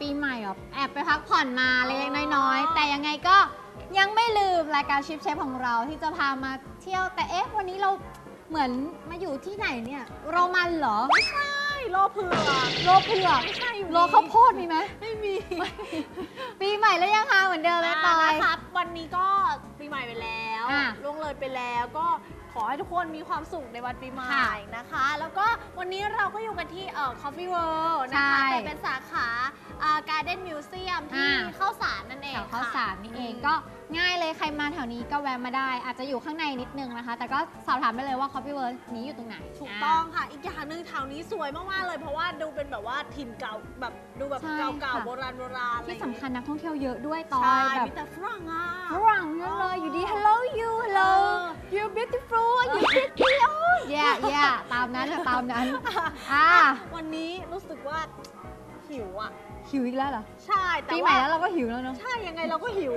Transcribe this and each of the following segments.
ผ่อนมาเล็กๆน้อยๆ แต่ยังไงก็ยังไม่ลืมรายการชิปเชฟของเราที่จะพามาเที่ยวแต่เอ๊ะวันนี้เราเหมือนมาอยู่ที่ไหนเนี่ยโรมันเหรอใช่โลเผือกโลเผือกไม่ใช่อยู่โลข้าวโพดมีไหมไม่มีปีใหม่แล้วยังคะเหมือนเดิมไหมตอย นะครับ วันนี้ก็ปีใหม่ไปแล้วอะล่วงเลยไปแล้วก็ขอให้ทุกคนมีความสุขในวันปีใหม่ค่ะนะคะ แล้วก็วันนี้เราก็อยู่กันที่เอ่อ Coffee World นะคะใช่ แต่เป็นสาขา อ่า Garden Museum ที่อ่า เข้าวสารนั่นเองแถวข้าวค่ะสารนี่เองอืมก็ง่ายเลยใครมาแถวนี้ก็แวะมาได้ อาจจะอยู่ข้างในนิดนึงนะคะ แต่ก็สอบถามไปเลยว่า Coffee World นี้อยู่ตรงไหน ถูกต้องค่ะ อีกอย่างหนึ่งแถวนี้สวยมาก ๆ เลย เพราะว่าดูเป็นแบบว่าถิ่นเก่าแบบดูแบบใช่เก่าค่ะ ๆโบราณโบราณอะไรอที่ย่างสำเงี้ยคัญนักท่องเที่ยวเยอะด้วยตอใช่ยแบบ มีแต่ฝรั่งอะ ฝรั่งนั่นเลยอยู่ดี hello you hello เออ you're beautiful you pretty oh yeah yeah ตามนั้นค่ะตามนั้น อ่า วันนี้รู้สึกว่า หิวอะ หิวอีกแล้วเหรอ ใช่แต่ปีใหม่ว่าแล้วเราก็หิวแล้วเนาะ ใช่ยังไงเราก็หิว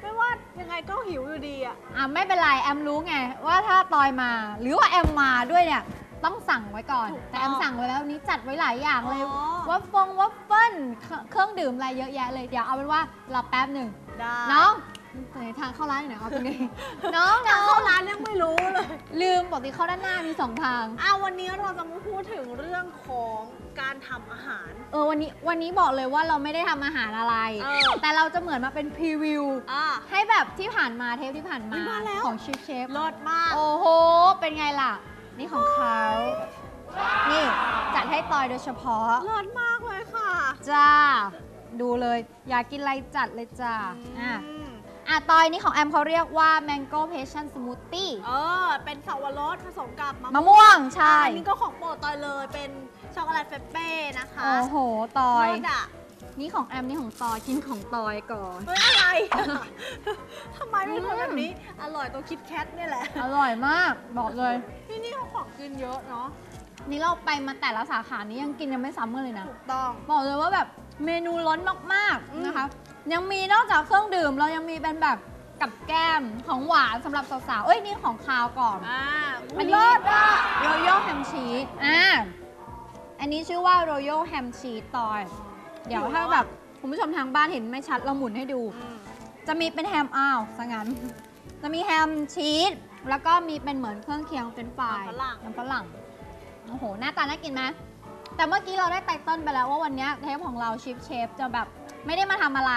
ไม่ว่ายังไงก็หิวอยู่ดีอะ อะไม่เป็นไรแอมรู้ไงว่าถ้าตอยมา หรือว่าแอมมาด้วยเนี่ยต้องสั่งไว้ก่อน ถูกต้องแต่แอมสั่งไว้แล้ววันนี้จัดไว้หลายอย่างเลยอ๋อ วัฟฟงวัฟเฟิลเครื่องเครื่องดื่มอะไรเยอะแยะเลยเดี๋ยวเอาเป็นว่ารอแป๊บหนึ่งได้น้องไหนทางเข้าร้านอยู่ไหนเอาตรงนี้ น้องทางน้อเข้างร้านยังไม่รู้เลยลืมปกติเข้าด้านหน้ามีสองทางอะวันนี้เราจะมาพูดถึงเรื่องของ การทำอาหาร เออวันนี้วันนี้บอกเลยว่าเราไม่ได้ทำอาหารอะไร เออ แต่เราจะเหมือนมาเป็นพรีวิว อะ ให้แบบที่ผ่านมาเทปที่ผ่านมาอุ๊ยมาแล้ว ของชิฟเชฟเลิศมาก โอ้โห เป็นไงล่ะ นี่ของเขา นี่ จัดให้ตอยโดยเฉพาะ เลิศมากเลยค่ะจ้า ดูเลย อยากกินอะไรจัดเลยจ้าอะอืมอะตอยนี่ของแอมเขาเรียกว่า mango passion smoothie เออ เป็นสับปะรดผสมกับมะมะม่วงใช่อันนี้ก็ของโปรดตอยเลย เป็นช็อกโกแลตเฟปเป้นะคะโอ้โหตอยเลิศอะนี่ของแอมนี่ของตอยกินของตอยก่อน เฮ้ยอะไรอะทำไมเป็นคนแบบนี้ อร่อยตัว KitKat เนี่ยแหละ อร่อยมากบอกเลย ที่นี่เขาของกินเยอะเนาะ นี่เราไปมาแต่ละสาขานี้ยังกินยังไม่ซ้ำกันเลยนะ ถูกต้อง บอกเลยว่าแบบเมนูล้นมากอืม ๆนะคะ ยังมีนอกจากเครื่องดื่มเรายังมีเป็นแบบ กับแก้มของหวานสำหรับสาวๆ เอ้ยนี่ของคาวก่อน อ่าอันนี้ เลิศอะ Royal Ham Cheese อ่า อันนี้ชื่อว่า Royal Ham Cheese ตอย เดี๋ยวถ้าแบบคุณผู้ชมทางบ้านเห็นไม่ชัดเราหมุนให้ดูอืมจะมีเป็นแฮมอ้าวสังั้น จะมีแฮมชีสแล้วก็มีเป็นเหมือนเครื่องเคียงเป็น fries มันฝรั่ง มันฝรั่ง โอ้โห หน้าตาน่ากินไหมแต่เมื่อกี้เราได้ title ไปแล้วว่าวันเนี้ยเทปของเรา Sheep Chef จะแบบไม่ได้มาทำอะไร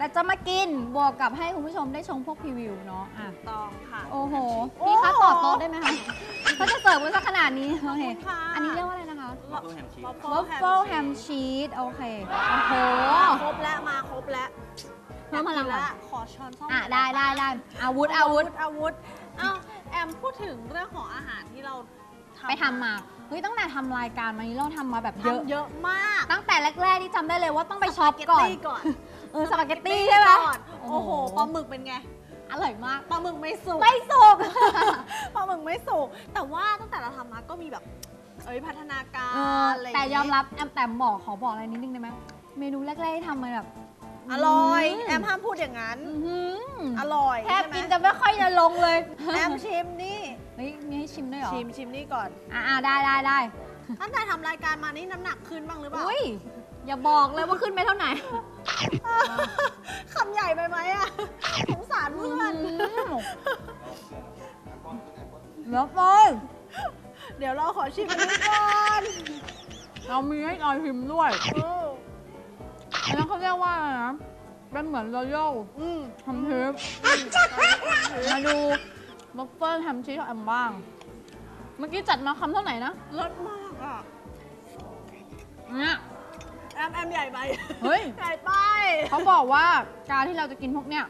แต่จะมากินบวกกับให้คุณผู้ชมได้ชมพวก preview เนาะอะถูกต้องค่ะ โอ้โหโอ้พี่คะต่อโต๊ะได้ไหมคะเขาจะเสิร์ฟกันสักขนาดนี้โออบคุณค่ะ อันนี้เรียกว่าอะไรนะคะ วัฟเฟิลแฮมชีส waffle ham cheese โอเค โอ้โหครบแล้วมาครบแล้วเพิ่มพลังอยากกินก่อน แล้วขอช้อนส้อมอะหน่ได้อยได้ปะได้อาวุธอาวุธ อาวุธอ้าวแอมพูดถึงเรื่องของอาหารที่เราไปทำมา เฮ้ย ตั้งแต่ทำรายการมานี้เราทำมาแบบเยอะ ทำเยอะมากตั้งแต่แรกๆที่จำได้เลยว่าต้องไปช็อปก่อน สปาเตตี้ก่อน เออสปาเกตตี้ใช่ไหมก่อนโอ้โหปลาหมึกเป็นไงอร่อยมากปลาหมึกไม่สุกไม่สุกปลาหมึกไม่สุกแต่ว่าตั้งแต่เราทำมาก็มีแบบเอ้ยพัฒนาการเอออะไรางแต่เงี้ยอมรับแอมแต่บอกขอบอกอะไรนิดนึงได้ไหมเมนูแรกๆที่ทำมาแบบอร่อยมแอมห้ามพูดอย่างนั้นอื้อหืออร่อยแทบใช่ไหมกินจะไม่ค่อยจะลงเลยแอมชิมนี่เฮ้ยมีให้ชิมด้วยเหรอชิมชิมนี่ก่อนอ่าได้ได้ได้ตั้งแต่ทำรายการมานี่น้ำหนักขึ้นบ้างหรือเปล่าอุ้ยอย่าบอกเลยว่าขึ้นไปเท่าไหร่ คำใหญ่ไปไหมอะสงสารเพื่อนแล้วเลยเดี๋ยวเราขอชิมอันนี้ก่อนเรามีให้ออยชิมด้วยเอออันนั้นเขาเรียกว่าอะไรนะเป็นเหมือน royal อืมทำเทปมาดูวาฟเฟิลแฮมชีสของแอมบ้าง เมื่อกี้จัดมาคำเท่าไหร่นะ รสมากอะเนี่ยแอมแอมใหญ่ไปเฮ้ย ใหญ่ไปเขาบอกว่าการที่เราจะกินพวกเนี้ย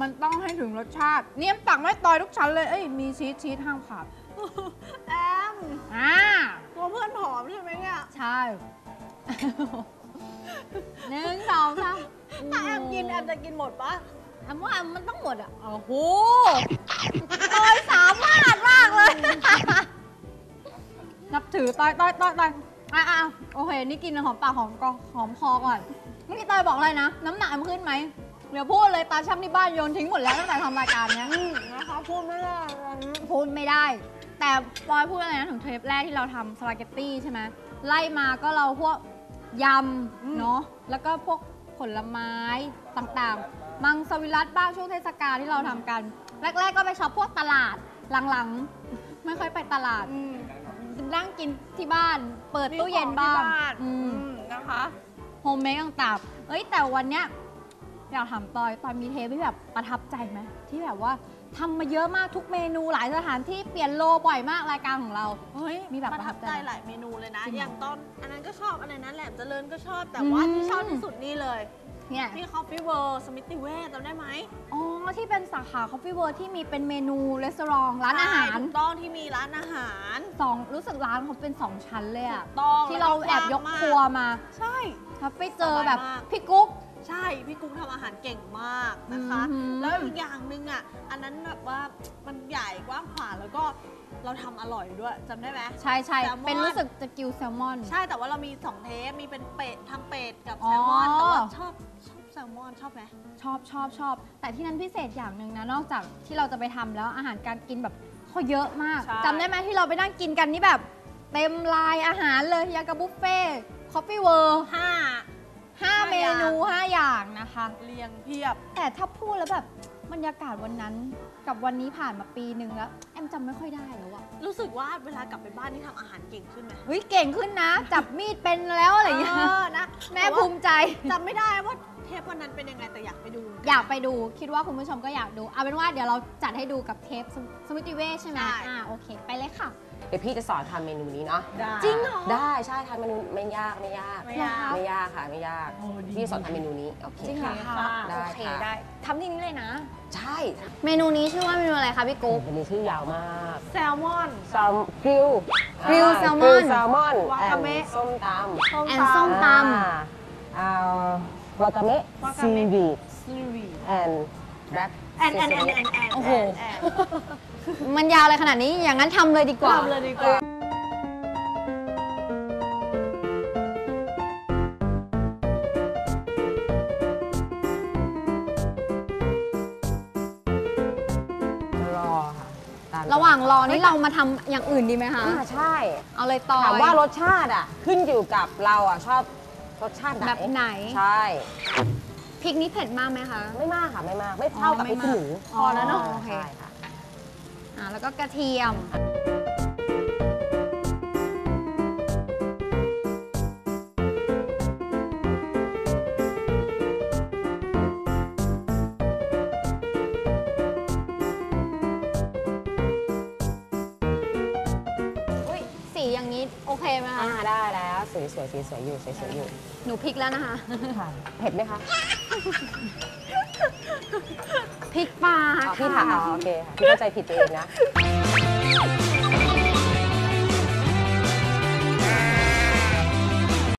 มันต้องให้ถึงรสชาติเนี่ยตักไม่ตอยทุกชั้นเลยเอ้ยมีชีสชีสห้ามขาดแอมอ่ากลัวเพื่อนผอมใช่ไหมเนี่ยใช่หนึ่งสองสามถ้าแอมกินแอมจะกินหมดปะแอมว่าแอมมันต้องหมดอะโอ้โหตอยสามารถมากเลยนับถือตอยตอยตอยตอย อะอะโอเค นี่กินหอมปากหอมคอหอมคอก่อนเมื่อกี้ตอยบอกอะไรนะ น้ำหนักแอมขึ้นไหม เดี๋ยวพูดเลยตาช่ำที่บ้านโยนทิ้งหมดแล้วตั้งแต่ทำรายการเนี้ยอืมนะคะพูดไม่ได้อันนี้พูดไม่ได้ แต่ปอยพูดอะไรนะถึงเทปแรกที่เราทำสปาเกตตี้ใช่ไหมไล่มาก็เราพวกยำเนาะแล้วก็พวกผลไม้ต่างๆ มังสวิรัตบ้างช่วงเทศกาลที่เราทำกัน แรก ๆ ก็ไปช็อปพวกตลาดหลังๆ ไม่ค่อยไปตลาด อืม นั่งกินที่บ้าน เปิดตู้เย็นบ้างมีของที่บ้านอือืมมนะคะ homemade ต่างๆเอ้ยแต่วันเนี้ยอยากถามตอยตอยมีเทปที่แบบประทับใจไหมที่แบบว่าทำมาเยอะมากทุกเมนูหลายสถานที่เปลี่ยนโลบ่อยมากรายการของเรา เฮ้ยมีแบบประทับประทับใจใจหลายเมนูเลยนะ จริงเหรอออย่างตอนอันนั้นก็ชอบอันนั้นแหลมเจริญก็ชอบแต่อืมว่าที่ชอบที่สุดนี่เลย เนี่ยนี่ Coffee World สมิติเวชจำได้ไหมอ๋อที่เป็นสาขา Coffee World ที่มีเป็นเมนูรีสอร์ทร้านอาหารใช่ถูกต้องที่มีร้านอาหารสองรู้สึกร้านเขาเป็นสองชั้นเลยอะต้องที่เราแอบยกครัวมา ใช่ครับไปเจอแบบสบายมากพี่กุ๊กใช่ พี่กุ้งทำอาหารเก่งมากนะคะอืมแล้วอีกอย่างหนึ่งอะ อันนั้นแบบว่ามันใหญ่กว้างขวางแล้วก็เราทำอร่อยด้วยจำได้ไหมใช่ใช่แซลมอนเป็นรู้สึกจะกิวแซลมอน ใช่แต่ว่าเรามีสองเทปมีเป็นเป็ดทำเป็ดกับอ๋แซอลมอนแต่ว่าชอบชอบแซ ลมอนชอบไหมชอบชอบชอบ แต่ที่นั้นพิเศษอย่างหนึ่งนะ นอกจากที่เราจะไปทำแล้วอาหารการกินแบบเขาเยอะมากใช่ จำได้ไหมที่เราไปนั่งกินกันนี่แบบ เต็มลายอาหารเลยอย่างกับบุฟเฟ่ต์ Coffee World ห้า ห้าห้าเมอย่างนูห้าอย่างนะคะ เรียงเพียบ แต่ถ้าพูดแล้วแบบบรรยากาศวันนั้นกับวันนี้ผ่านมาปีหนึ่งแล้ว แอมจำไม่ค่อยได้แล้วอะรู้สึกว่าเวลากลับไปบ้านนี่ทำอาหารเก่งขึ้นไหมเฮ้ยเก่งขึ้นนะ จับมีดเป็นแล้วอะไรอย่างเงี้ยเออนะแม่แต่ว่าภูมิใจ จำไม่ได้ว่า เทปวันนั้นเป็นยังไงแต่อยากไปดู อยากไปดูคิดว่าคุณผู้ชมก็อยากดู เอาเป็นว่าเดี๋ยวเราจัดให้ดูกับเทปสมิติเวชใช่ไหมใช่ อ่าโอเค ไปเลยค่ะ เดี๋ยวพี่จะสอนทำเมนูนี้เนาะได้ จริงเหรอ ได้ใช่ทำเมนูไม่ยากไม่ยาก ไม่ยาก ไม่ยากค่ะไม่ยากโอ้ดี พี่สอนทำเมนูนี้โอเคจริงเหรอค่ะ คะได้โอเคค่ะได้ทำที่นี้เลยนะ ใช่เมนูนี้ชื่อว่าเมนูอะไรคะพี่กุ๊กอันนี้ชื่อยาวมากแซลมอน แซลกริลกริลแซลมอนกริลแซลมอนวาแอคานเมะ ส้มตำ แอนส้มตำ อ่าเอา วากาเมะวากาซีเมะวีดซีรีส์แอนแรปแอนแอนแอนแอนแอนโอ้โหแอนมันยาวเลยขนาดนี้ อย่างนั้นทำเลยดีกว่า ทำเลยดีกว่ารอค่ะตมระหว่างรอนี้เรามาทำอย่างอื่นดีไหมคะ อ่าใช่ เอาเลยต่อถามว่ารสชาติอะ ขึ้นอยู่กับเราอะ ชอบ รสชาติไหนแบบไหน ใช่ พริกนี้เผ็ดมากไหมคะ ไม่มากค่ะไม่มาก ไม่เท่ากับอ๋อพริกไม่ขี้มากหนูพอแล้วเนอะาโอเค ใช่ค่ะอ่าแล้วก็กระเทียม อุ้ยสีอย่างนี้โอเคไหมคะ อ่าได้แล้ว สวยสวยสีสวยอยู่สวยสวยอยู่หนูพริกแล้วนะคะค่ะเผ็ดไหมคะพริกปลาอ๋อพี่ค่ะถามอ๋อโอเคค่ะพี่เข้าใจผิดตัวเองนะ